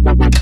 Bye.